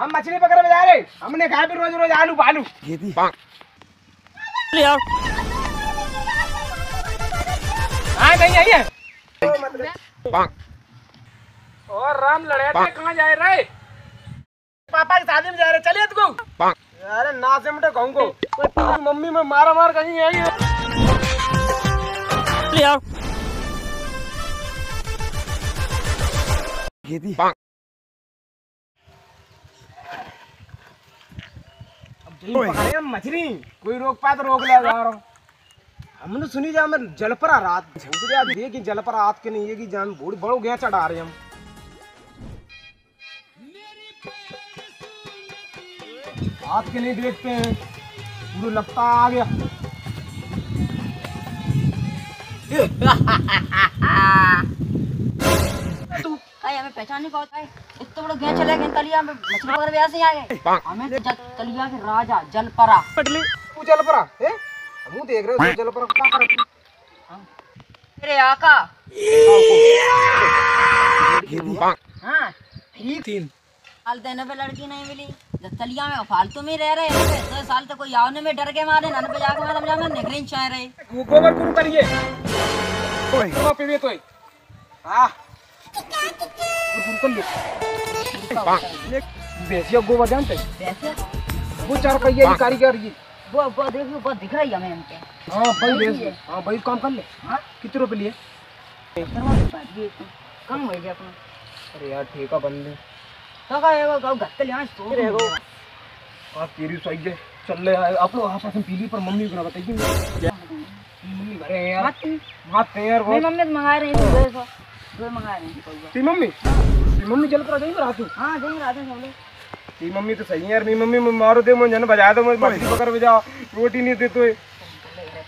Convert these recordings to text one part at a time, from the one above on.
हम मछली पकड़ने जा रहे हमने कहा भी रोज रोज आलू पालू। हाँ नहीं आई है। और राम लड़े कहाँ जा रहे पापा की शादी में जा रहे चलिए तुमको अरे ना से मुझे कहूँ को मम्मी में मारा मार कहीं आई है पकड़े हम मछली। कोई रोक पाए तो रोक ले जा रहा हूँ हमने सुनी जा मैं जलपरा रात आज ये कि जलपरा रात के नहीं ये कि जान बूढ़ बड़ो गया चढ़ा रहे हम। रात के नहीं देखते हैं। पूरा लगता आ गया तू भाई हमें पहचान नहीं पाता है इतना बड़ा गया चले गए तलिया में मछली वगैरह भी ऐसे आ गए। हमें तो तलिया के राजा जलपरा। पटली तू जलपरा है? हम देख रहे हो जलपरा क्या कर रही आका। हाँ ठीक तीन। साल देने पे लड़की नहीं मिली। जब तलिया में फालतू में रह रहे हैं तो साल तो कोई आवने में डर के मारे नन पे जाके मैं समझा मैं निगरीन चाह रहे। गोबर गुरु करिए पीवे तो हाँ। गुरु कर ले बेसिया गोबर जानते हैं? वो चार पहिए की कारीगर ये वो वो देखिए वो दिख रही है हमें उनके हाँ भाई ले हाँ। भाई काम कर ले। हाँ? कितने रुपए लिए? ये तो कम हो गया अपना। अरे यार ठेका बंदे तो का वो गाँव घर लिया सो रहेगा हाँ तेरी सही है। चल ले आप लोग आपस में पीली पर मम्मी को ना बताइए। मम्मी घरे हैं यार। हाथ हैं यार बहुत मम्मी तो मंगा रही थी दो सौ दो मंगा रही तेरी मम्मी? तेरी मम्मी जल पर आ जाएँगे रात को हाँ देंगे राधे सब लोग तेरी मम्मी तो सही है यार मेरी मम्मी मैं मारो दे मुझे ना बजा दो मुझे मछली पकड़ बजा। रोटी नहीं देते। हुए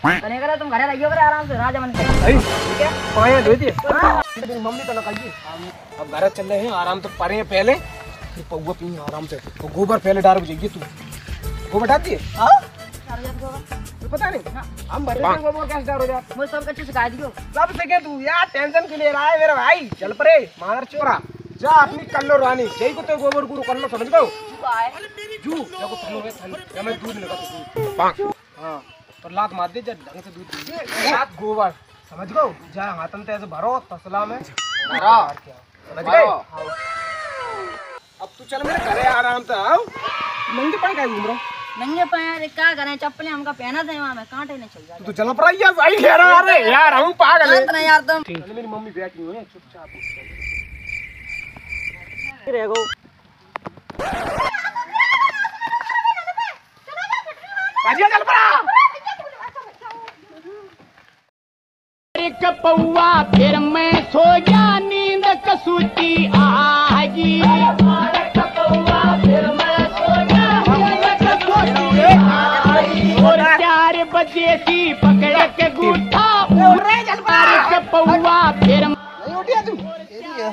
बने करा तुम घरे रहियो करे आराम से राजा बन। के भाई ठीक है? पाया दे दिए तेरी मम्मी तो लगाइए अब घर चल रहे हैं आराम तो परे हैं पहले। फिर पौवा पिए आराम से। तो गोबर पहले डाल जाइए तू। गोबर डाल दिए? तो पता नहीं। हम भरे गोबर कैसे डाल हो जाए? मुझे सब कुछ सिखा दियो। सब सके तू यार टेंशन के लिए रहा है मेरा भाई? चल परे मार चोरा। जा अपनी कर रानी जय को तो गोबर गुरु कर समझ गए जू देखो थलो है थल या मैं दूध लगा तो हाँ तो लात मार दे जा ढंग से दूध लात गोबर समझ गए जा हाथन ते ऐसे भरो तसला में। भरो। समझ गए? अब तू चल मेरे घरे आराम से आओ। नंगे पानी का घूम रहा हूँ। नंगे पैर क्या करें चप्पल हमका पहना थे वहाँ में कांटे नहीं चल जाते तू चला चल पड़ा यार आई कह रहा अरे यार हम पागल हैं। नहीं यार तुम। मेरी मम्मी बैठी हुई है चुपचाप। बाजिया पकड़ के गुठा फिर नहीं उठी तू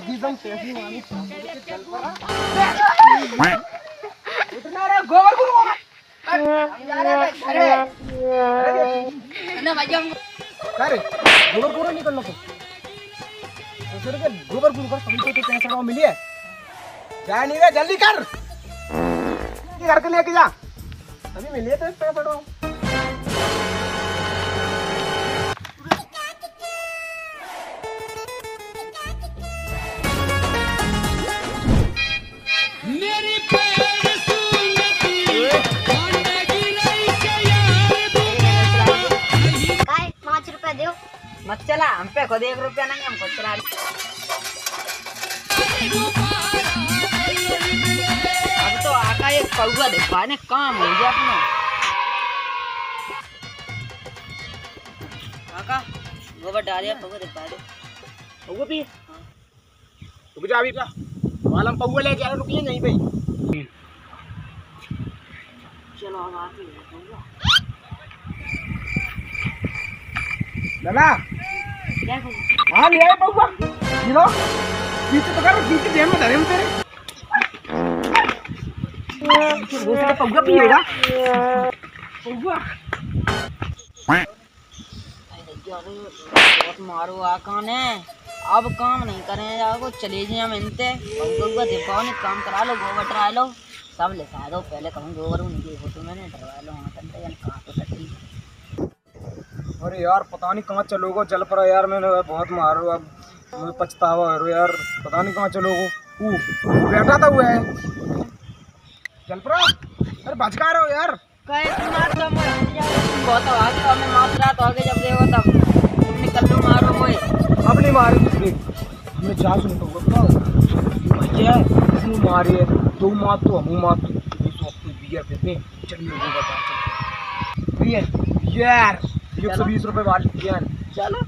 एकदम तेज़ी मानी चल रे गोबर गुरु ना भैया हम अरे गोबर गुरु नहीं करना तो। दूसरे के गोबर गुरु कर तुमको तो पैसा गाँव मिली है। जा नहीं रे जल्दी कर। घर के लेके जा। अभी मिली है तो पैसा चला हम पे खुद एक रुपया नहीं हमको चला अब तो आका एक पौवा दिखवा ने काम हो गया अपना। आका गोबर डालिया पौवा दिखवा दो। पौवा पी रुक जा अभी वाला पौवा लेके आ रुकिए यहीं पे चलो अब पौवा करूँ हाँ ले आए ये लो। तो कर में बहुत मारो आका ने अब काम नहीं करें जाओ चले जाए हम इनते पौवा दिखवाओ ने काम करा लो, गोबर ट्राई लो। सब ले दो, पहले कहूँ गोबर उनकी फ़ोटो मैंने डरवा लो हाँ यार कहाँ तो अरे यार पता नहीं कहाँ चलोगे। जल पर यार मैंने बहुत मारो अब। मुझे पछतावा हो रहा यार पता नहीं कहाँ चलोगे। बैठा था हुआ है। जल पर अरे बच का रहे हो यार तो बहुत तो मैं मार रहा तो आगे जब देखो तब। निकल मारो कोई अब नहीं मारे कुछ भी। हमने जा सुन तो भैया तू मारे। तू मार तो हम मार तो तू तो अपनी बिया पे पे चलिए यार। एक सौ बीस रुपए वाली बिया चलो।